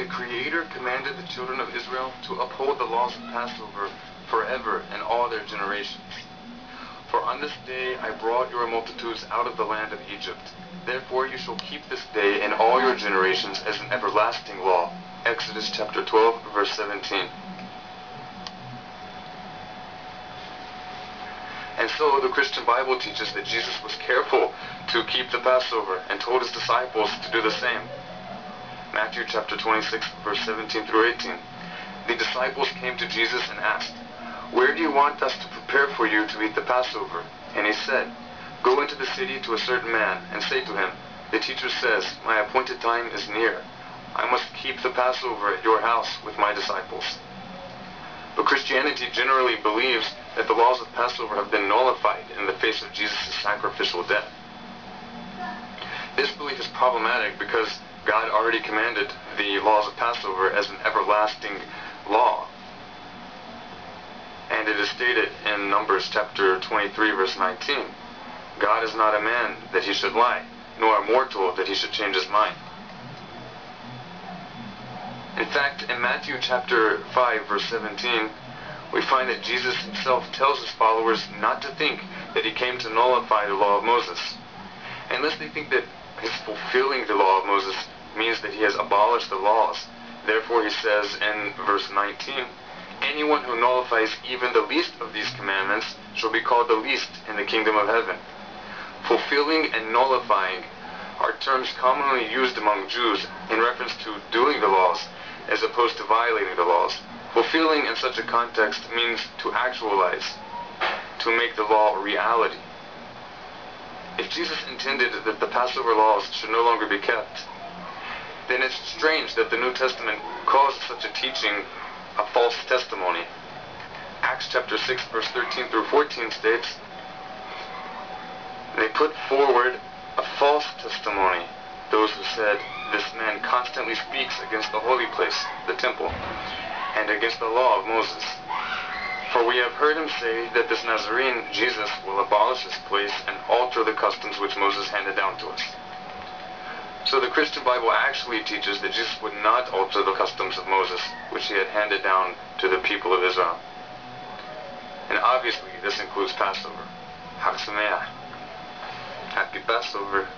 The Creator commanded the children of Israel to uphold the laws of Passover forever in all their generations. For on this day I brought your multitudes out of the land of Egypt. Therefore you shall keep this day in all your generations as an everlasting law. Exodus chapter 12, verse 17. And so the Christian Bible teaches that Jesus was careful to keep the Passover and told his disciples to do the same. Matthew chapter 26, verse 17 through 18. The disciples came to Jesus and asked, Where do you want us to prepare for you to eat the Passover? And he said, Go into the city to a certain man and say to him, The teacher says, My appointed time is near. I must keep the Passover at your house with my disciples. But Christianity generally believes that the laws of Passover have been nullified in the face of Jesus' sacrificial death. This belief is problematic because God already commanded the laws of Passover as an everlasting law. And it is stated in Numbers chapter 23 verse 19, God is not a man that he should lie, nor a mortal that he should change his mind. In fact, in Matthew chapter 5 verse 17, we find that Jesus himself tells his followers not to think that he came to nullify the law of Moses. Unless they think that his fulfilling the law of Moses means that he has abolished the laws. Therefore, he says in verse 19, Anyone who nullifies even the least of these commandments shall be called the least in the kingdom of heaven. Fulfilling and nullifying are terms commonly used among Jews in reference to doing the laws as opposed to violating the laws. Fulfilling in such a context means to actualize, to make the law a reality. If Jesus intended that the Passover laws should no longer be kept, then it's strange that the New Testament calls such a teaching a false testimony. Acts chapter 6 verse 13 through 14 states, They put forward a false testimony, those who said, This man constantly speaks against the holy place, the temple, and against the law of Moses. For we have heard him say that this Nazarene, Jesus, will abolish this place and alter the customs which Moses handed down to us. So the Christian Bible actually teaches that Jesus would not alter the customs of Moses, which he had handed down to the people of Israel. And obviously, this includes Passover. Sameach. Happy Passover.